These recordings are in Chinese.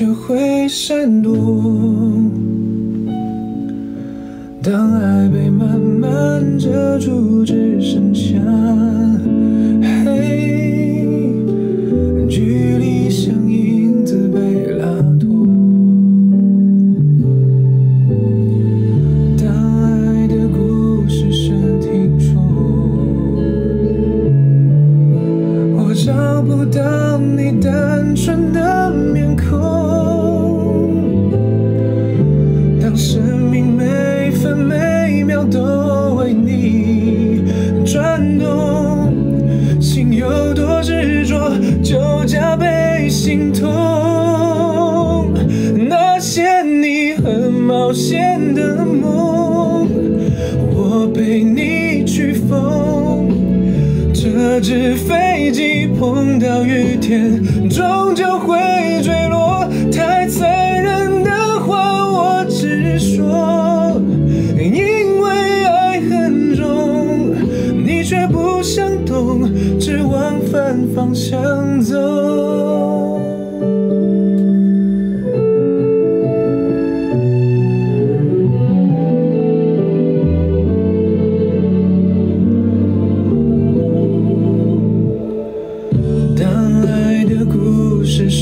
学会闪躲当爱被慢慢遮住只剩下黑距离冒险的梦，我陪你去疯。这只飞机碰到雨天，终究会坠落。太残忍的话我直说，因为爱很重，你却不想懂，只往反方向走。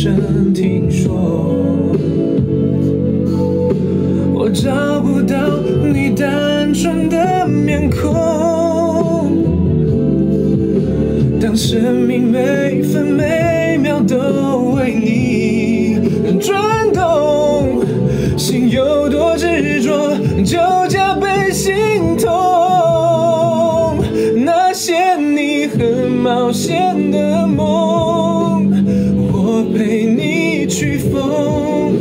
声听说，我找不到你单纯的面孔。当生命每分每秒都为你转动，心有多执着，就加倍心痛。那些你很冒险的梦，陪你去疯。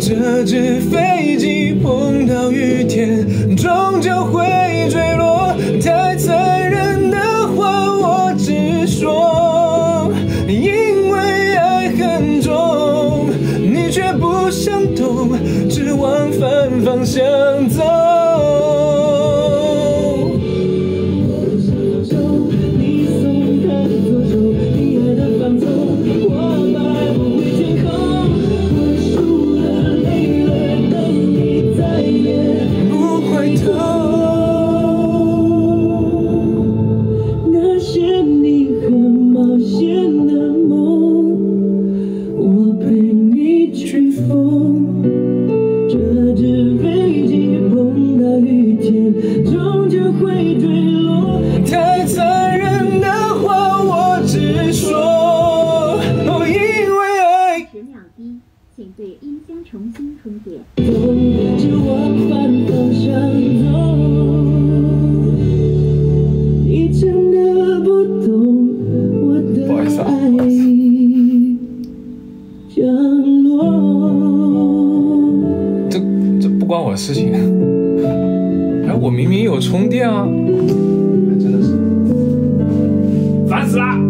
这只飞机碰到雨天，终究会坠落。太残忍的话我直说，因为爱很重，你却不想懂，只往反方向走。终究会坠落。太残忍的话我直说，因为爱。十秒低，请对音箱重新充电。不懂我不好意思的啊不好爱降落。这这不关我事情。我明明有充电啊！哎真的是烦死了！